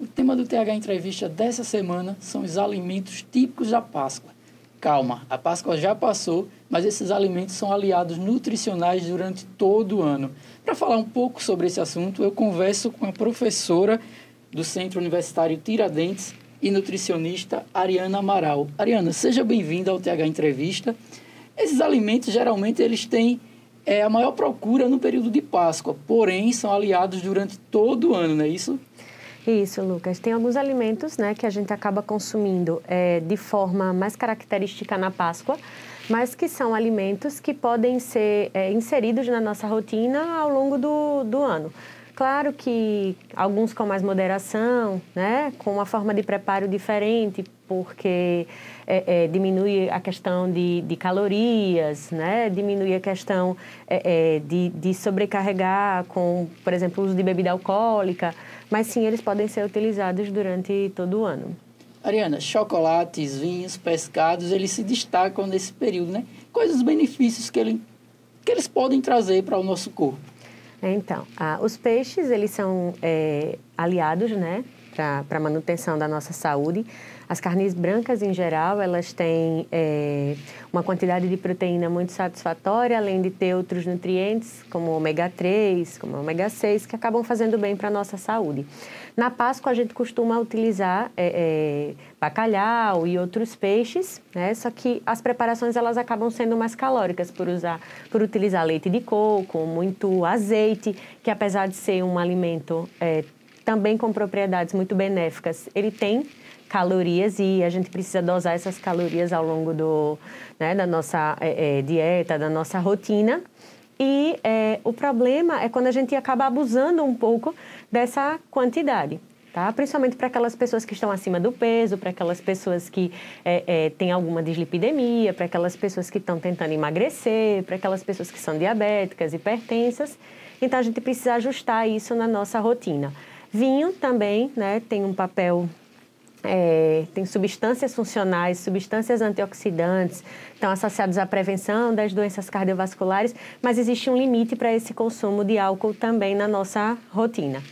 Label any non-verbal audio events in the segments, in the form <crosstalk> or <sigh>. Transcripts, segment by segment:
O tema do TH Entrevista dessa semana são os alimentos típicos da Páscoa. Calma, a Páscoa já passou, mas esses alimentos são aliados nutricionais durante todo o ano. Para falar um pouco sobre esse assunto, eu converso com a professora do Centro Universitário Tiradentes e nutricionista Ariana Amaral. Ariana, seja bem-vinda ao TH Entrevista. Esses alimentos, geralmente, eles têm é, a maior procura no período de Páscoa, porém, são aliados durante todo o ano, não é isso? Isso, Lucas. Tem alguns alimentos né, que a gente acaba consumindo é, de forma mais característica na Páscoa, mas que são alimentos que podem ser é, inseridos na nossa rotina ao longo do, do ano. Claro que alguns com mais moderação, né, com uma forma de preparo diferente, porque é, é, diminui a questão de, de, calorias, né, diminui a questão é, é de, de sobrecarregar com, por exemplo, o uso de bebida alcoólica, mas sim eles podem ser utilizados durante todo o ano. Ariana, chocolates, vinhos, pescados, eles se destacam nesse período, né? Quais os benefícios que, ele, que eles podem trazer para o nosso corpo? Então, ah, os peixes, eles são é, aliados, né, para a manutenção da nossa saúde. As carnes brancas, em geral, elas têm é, uma quantidade de proteína muito satisfatória, além de ter outros nutrientes, como ômega 3, como ômega 6, que acabam fazendo bem para a nossa saúde. Na Páscoa, a gente costuma utilizar é, é, bacalhau e outros peixes, né? só que as preparações elas acabam sendo mais calóricas por, usar, por utilizar leite de coco, muito azeite, que apesar de ser um alimento é, também com propriedades muito benéficas, ele tem calorias e a gente precisa dosar essas calorias ao longo do, né, da nossa é, é, dieta, da nossa rotina. E é, o problema é quando a gente acaba abusando um pouco dessa quantidade. Tá? Principalmente para aquelas pessoas que estão acima do peso, para aquelas pessoas que é, é, têm alguma dislipidemia, para aquelas pessoas que estão tentando emagrecer, para aquelas pessoas que são diabéticas, hipertensas. Então a gente precisa ajustar isso na nossa rotina. Vinho também né, tem um papel é, tem substâncias funcionais, substâncias antioxidantes, estão associados à prevenção das doenças cardiovasculares, mas existe um limite para esse consumo de álcool também na nossa rotina.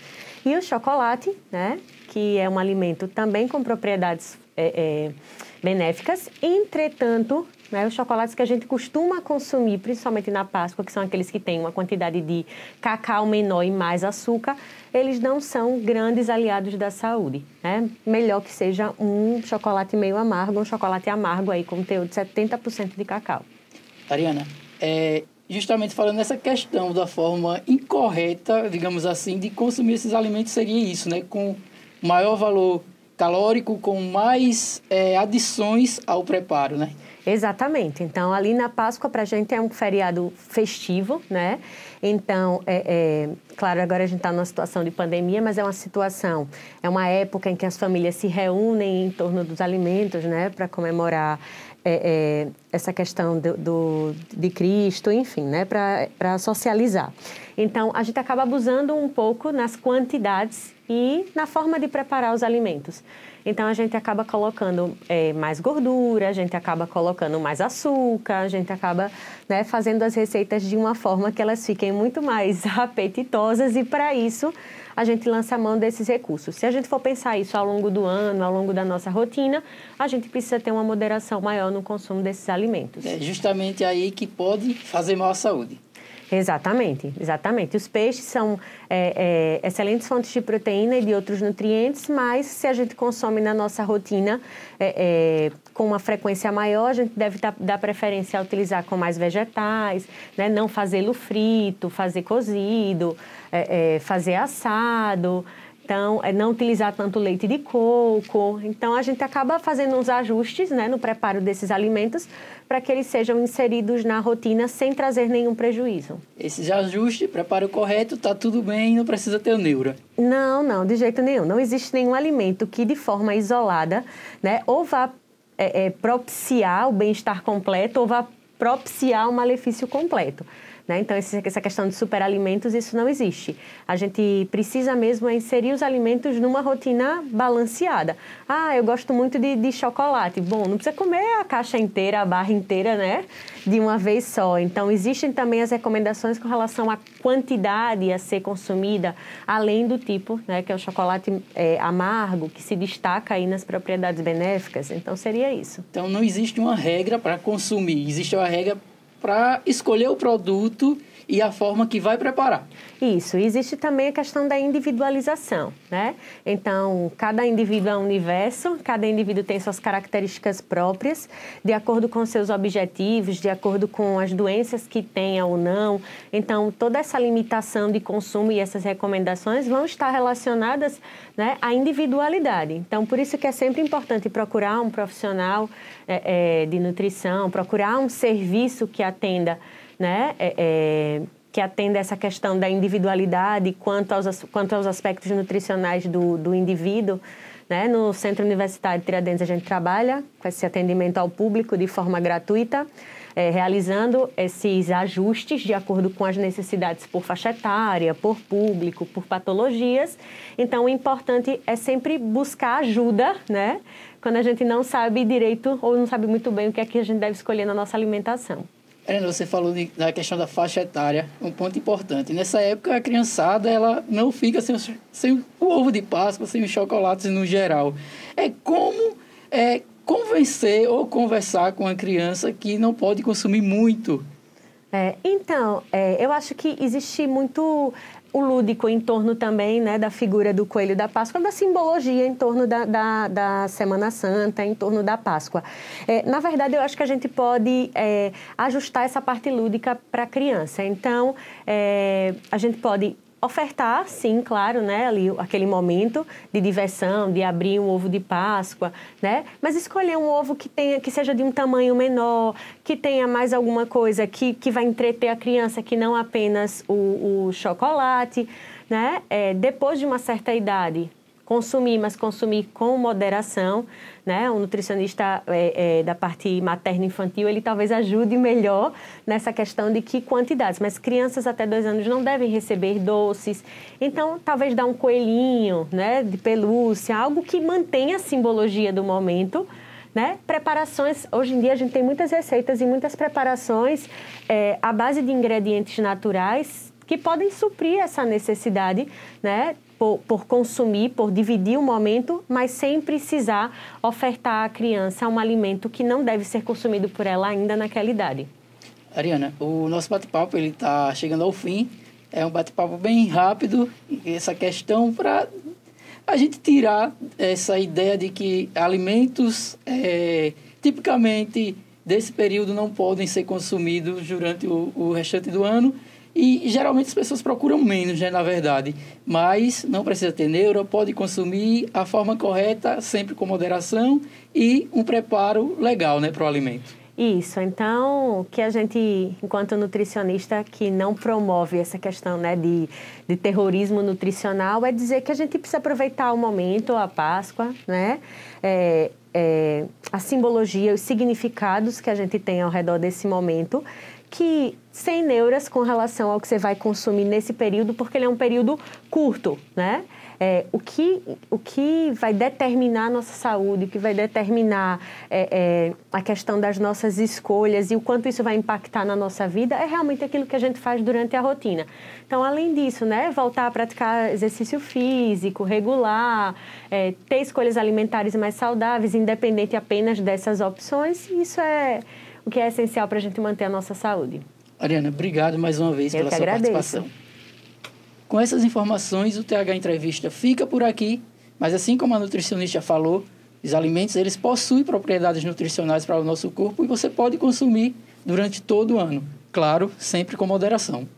E o chocolate, né, que é um alimento também com propriedades é, é, benéficas, entretanto, né, os chocolates que a gente costuma consumir, principalmente na Páscoa, que são aqueles que têm uma quantidade de cacau menor e mais açúcar, eles não são grandes aliados da saúde. Né? Melhor que seja um chocolate meio amargo, um chocolate amargo aí com teor de 70% de cacau. Ariana, é, justamente falando nessa questão da forma incorreta, digamos assim, de consumir esses alimentos, seria isso, né? Com maior valor calórico, com mais é, adições ao preparo, né? Exatamente. Então, ali na Páscoa, para a gente é um feriado festivo, né? Então, é, é claro, agora a gente está numa situação de pandemia, mas é uma situação, é uma época em que as famílias se reúnem em torno dos alimentos, né? Para comemorar é, é, essa questão do, do, de Cristo, enfim, né? Para socializar. Então, a gente acaba abusando um pouco nas quantidades e na forma de preparar os alimentos. Então a gente acaba colocando é, mais gordura, a gente acaba colocando mais açúcar, a gente acaba né, fazendo as receitas de uma forma que elas fiquem muito mais <laughs> apetitosas e para isso a gente lança a mão desses recursos. Se a gente for pensar isso ao longo do ano, ao longo da nossa rotina, a gente precisa ter uma moderação maior no consumo desses alimentos. É justamente aí que pode fazer mal à saúde. Exatamente, exatamente. Os peixes são é, é, excelentes fontes de proteína e de outros nutrientes, mas se a gente consome na nossa rotina é, é com uma frequência maior, a gente deve dar, dar preferência a utilizar com mais vegetais, né? não fazê-lo frito, fazer cozido, é, é, fazer assado. Então, é não utilizar tanto leite de coco. Então, a gente acaba fazendo uns ajustes né, no preparo desses alimentos para que eles sejam inseridos na rotina sem trazer nenhum prejuízo. Esses ajustes, preparo correto, tá tudo bem, não precisa ter neura. Não, não, de jeito nenhum. Não existe nenhum alimento que de forma isolada, né, ou vá é, é, propiciar o bem-estar completo ou vá propiciar o malefício completo. Né? Então, essa questão de superalimentos, isso não existe. A gente precisa mesmo inserir os alimentos numa rotina balanceada. Ah, eu gosto muito de, de chocolate. Bom, não precisa comer a caixa inteira, a barra inteira, né? De uma vez só. Então, existem também as recomendações com relação à quantidade a ser consumida, além do tipo, né? Que é o chocolate é, amargo, que se destaca aí nas propriedades benéficas. Então, seria isso. Então, não existe uma regra para consumir. Existe uma regra para escolher o produto e a forma que vai preparar. Isso. Existe também a questão da individualização, né? Então, cada indivíduo é um universo, cada indivíduo tem suas características próprias, de acordo com seus objetivos, de acordo com as doenças que tenha ou não. Então, toda essa limitação de consumo e essas recomendações vão estar relacionadas né, à individualidade. Então, por isso que é sempre importante procurar um profissional é, é, de nutrição, procurar um serviço que atenda né, é, é, que atenda essa questão da individualidade quanto aos, quanto aos aspectos nutricionais do, do indivíduo. Né? No Centro Universitário de Tiradentes, a gente trabalha com esse atendimento ao público de forma gratuita, é, realizando esses ajustes de acordo com as necessidades por faixa etária, por público, por patologias. Então, o importante é sempre buscar ajuda, né? quando a gente não sabe direito ou não sabe muito bem o que é que a gente deve escolher na nossa alimentação. Helena, você falou de, da questão da faixa etária, um ponto importante. Nessa época, a criançada ela não fica sem, sem o ovo de Páscoa, sem os chocolates no geral. É como é, convencer ou conversar com a criança que não pode consumir muito. É, então, é, eu acho que existe muito o lúdico em torno também né, da figura do coelho da Páscoa, da simbologia em torno da, da, da Semana Santa, em torno da Páscoa. É, na verdade, eu acho que a gente pode é, ajustar essa parte lúdica para a criança. Então, é, a gente pode ofertar, sim, claro, né, ali aquele momento de diversão, de abrir um ovo de Páscoa, né? Mas escolher um ovo que tenha, que seja de um tamanho menor, que tenha mais alguma coisa que, que vai entreter a criança, que não apenas o, o chocolate, né? É, depois de uma certa idade, consumir, mas consumir com moderação, né? Um nutricionista é, é, da parte materno-infantil, ele talvez ajude melhor nessa questão de que quantidades. Mas crianças até dois anos não devem receber doces. Então, talvez dar um coelhinho, né? De pelúcia, algo que mantenha a simbologia do momento, né? Preparações, hoje em dia a gente tem muitas receitas e muitas preparações é, à base de ingredientes naturais que podem suprir essa necessidade, né? Por, por, consumir, por dividir o momento, mas sem precisar ofertar à criança um alimento que não deve ser consumido por ela ainda naquela idade. Ariana, o nosso bate-papo ele está chegando ao fim. É um bate-papo bem rápido. Essa questão para a gente tirar essa ideia de que alimentos é, tipicamente desse período não podem ser consumidos durante o, o restante do ano e geralmente as pessoas procuram menos, né, na verdade. Mas não precisa ter neuro, pode consumir a forma correta, sempre com moderação e um preparo legal né, para o alimento. Isso, então, que a gente, enquanto nutricionista, que não promove essa questão né, de, de terrorismo nutricional, é dizer que a gente precisa aproveitar o momento, a Páscoa, né? É, é, a simbologia, os significados que a gente tem ao redor desse momento, que neuras com relação ao que você vai consumir nesse período, porque ele é um período curto, né? É, o, que, o que vai determinar a nossa saúde, o que vai determinar é, é, a questão das nossas escolhas e o quanto isso vai impactar na nossa vida é realmente aquilo que a gente faz durante a rotina. Então, além disso, né, voltar a praticar exercício físico, regular, é, ter escolhas alimentares mais saudáveis, independente apenas dessas opções, isso é o que é essencial para a gente manter a nossa saúde. Ariana, obrigado mais uma vez Eu pela sua agradeço. participação. Com essas informações, o TH Entrevista fica por aqui, mas assim como a nutricionista falou, os alimentos eles possuem propriedades nutricionais para o nosso corpo e você pode consumir durante todo o ano. Claro, sempre com moderação.